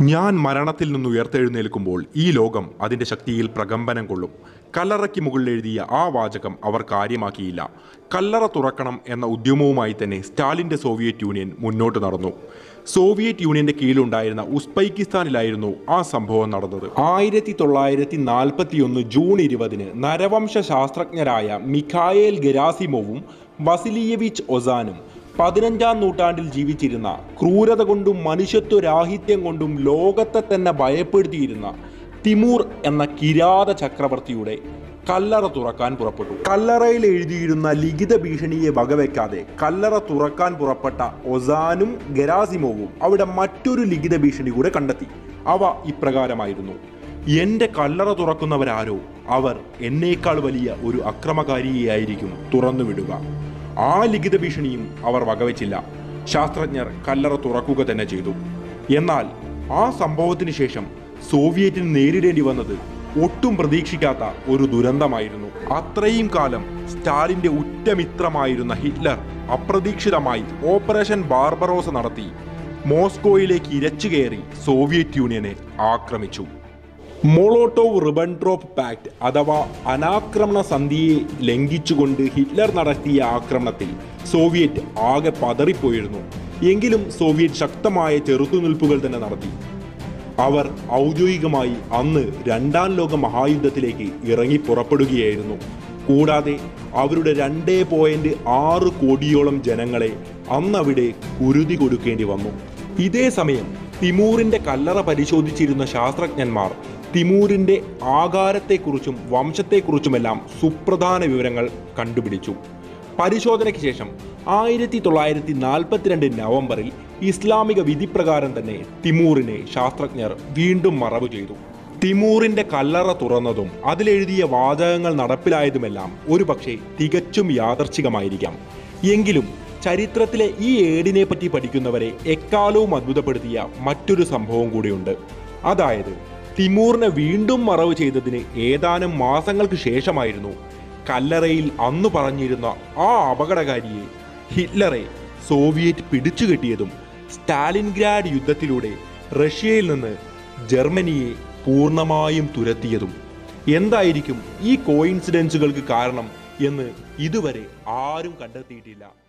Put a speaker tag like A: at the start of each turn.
A: ഞാൻ മരണത്തിൽ നിന്ന് ഉയർത്തെഴുന്നേൽക്കുമ്പോൾ ഈ ലോകം അതിന്റെ ശക്തിയിൽ പ്രകമ്പനം കൊള്ളും. കല്ലറയ്ക്ക് മുകളിൽ എഴുതിയ ആ വാചകം അവർ കാര്യമാക്കിയില്ല. കല്ലറ തുറക്കണം എന്ന ഉദ്യമവുമായി തന്നെ സ്റ്റാലിന്റെ സോവിയറ്റ് യൂണിയൻ മുന്നോട്ട് നടന്നു. സോവിയറ്റ് യൂണിയന്റെ കീഴിലുണ്ടായിരുന്ന ഉസ്ബെക്കിസ്ഥാനിലായിരുന്നു ആ സംഭവം നടന്നത്. ആയിരത്തി തൊള്ളായിരത്തി നാൽപ്പത്തി ഒന്ന് ജൂൺ ഇരുപതിന് നരവംശ ശാസ്ത്രജ്ഞരായ മിഖായേൽ ഗരാസിമോവും വസിലിയവിച്ച് ഒസാനും പതിനഞ്ചാം നൂറ്റാണ്ടിൽ ജീവിച്ചിരുന്ന ക്രൂരത കൊണ്ടും മനുഷ്യത്വരാഹിത്യം കൊണ്ടും ലോകത്തെ തന്നെ ഭയപ്പെടുത്തിയിരുന്ന തിമൂർ എന്ന കിരാത ചക്രവർത്തിയുടെ കല്ലറ തുറക്കാൻ പുറപ്പെട്ടു. കല്ലറയിൽ എഴുതിയിരുന്ന ലിഖിത ഭീഷണിയെ വകവെക്കാതെ കല്ലറ തുറക്കാൻ പുറപ്പെട്ട ഒസാനും ഗരാസിമോവും അവിടെ മറ്റൊരു ലിഖിത ഭീഷണി കൂടെ കണ്ടെത്തി. അവ ഇപ്രകാരമായിരുന്നു. എന്റെ കല്ലറ തുറക്കുന്നവരാരോ? അവർ എന്നേക്കാൾ വലിയ ഒരു അക്രമകാരിയെയായിരിക്കും. തുറന്നുവിടുക. ആ ലിഖിത ഭീഷണിയും അവർ വകവെച്ചില്ല. ശാസ്ത്രജ്ഞർ കല്ലറ തുറക്കുക തന്നെ ചെയ്തു. എന്നാൽ ആ സംഭവത്തിന് ശേഷം സോവിയറ്റിന് നേരിടേണ്ടി വന്നത് ഒട്ടും പ്രതീക്ഷിക്കാത്ത ഒരു ദുരന്തമായിരുന്നു. അത്രയും കാലം സ്റ്റാലിന്റെ ഉറ്റമിത്രമായിരുന്ന ഹിറ്റ്ലർ അപ്രതീക്ഷിതമായി ഓപ്പറേഷൻ ബാർബറോസ നടത്തി മോസ്കോയിലേക്ക് ഇരച്ചു കയറി സോവിയറ്റ് യൂണിയനെ ആക്രമിച്ചു. മോളോട്ടോവ് റിബൻട്രോപ്പ് പാക്ട് അഥവാ അനാക്രമണ സന്ധിയെ ലംഘിച്ചുകൊണ്ട് ഹിറ്റ്ലർ നടത്തിയ ആക്രമണത്തിൽ സോവിയറ്റ് ആകെ പതറിപ്പോയിരുന്നു. എങ്കിലും സോവിയറ്റ് ശക്തമായ ചെറുത്തുനിൽപ്പുകൾ തന്നെ നടത്തി. അവർ ഔദ്യോഗികമായി അന്ന് രണ്ടാം ലോക മഹായുദ്ധത്തിലേക്ക് ഇറങ്ങി പുറപ്പെടുകയായിരുന്നു. കൂടാതെ അവരുടെ രണ്ടേ പോയിന്റ് ആറ് കോടിയോളം ജനങ്ങളെ അന്നവിടെ കുരുതി കൊടുക്കേണ്ടി വന്നു. ഇതേ സമയം തിമൂറിന്റെ കല്ലറ പരിശോധിച്ചിരുന്ന ശാസ്ത്രജ്ഞന്മാർ തിമൂരിന്റെ ആകാരത്തെക്കുറിച്ചും വംശത്തെക്കുറിച്ചുമെല്ലാം സുപ്രധാന വിവരങ്ങൾ കണ്ടുപിടിച്ചു. പരിശോധനയ്ക്ക് ശേഷം ആയിരത്തി തൊള്ളായിരത്തി നാൽപ്പത്തിരണ്ട് നവംബറിൽ ഇസ്ലാമിക വിധിപ്രകാരം തന്നെ തിമൂറിനെ ശാസ്ത്രജ്ഞർ വീണ്ടും മറവ് ചെയ്തു. തിമൂറിന്റെ കല്ലറ തുറന്നതും അതിലെഴുതിയ വാചകങ്ങൾ നടപ്പിലായതുമെല്ലാം ഒരുപക്ഷെ തികച്ചും യാദർച്ഛികമായിരിക്കാം എങ്കിലും ചരിത്രത്തിലെ ഈ ഏടിനെ പറ്റി പഠിക്കുന്നവരെ എക്കാലവും അത്ഭുതപ്പെടുത്തിയ മറ്റൊരു സംഭവം കൂടിയുണ്ട്. അതായത് തിമൂറിനെ വീണ്ടും മറവ് ചെയ്തതിന് ഏതാനും മാസങ്ങൾക്ക് ശേഷമായിരുന്നു കല്ലറയിൽ അന്ന് പറഞ്ഞിരുന്ന ആ അപകടകാരിയെ ഹിറ്റ്ലറെ സോവിയറ്റ് പിടിച്ചുകെട്ടിയതും സ്റ്റാലിൻഗ്രാഡ് യുദ്ധത്തിലൂടെ റഷ്യയിൽ നിന്ന് ജർമ്മനിയെ പൂർണമായും തുരത്തിയതും. എന്തായിരിക്കും ഈ കോയിൻസിഡൻസുകൾക്ക് കാരണം എന്ന് ഇതുവരെ ആരും കണ്ടെത്തിയിട്ടില്ല.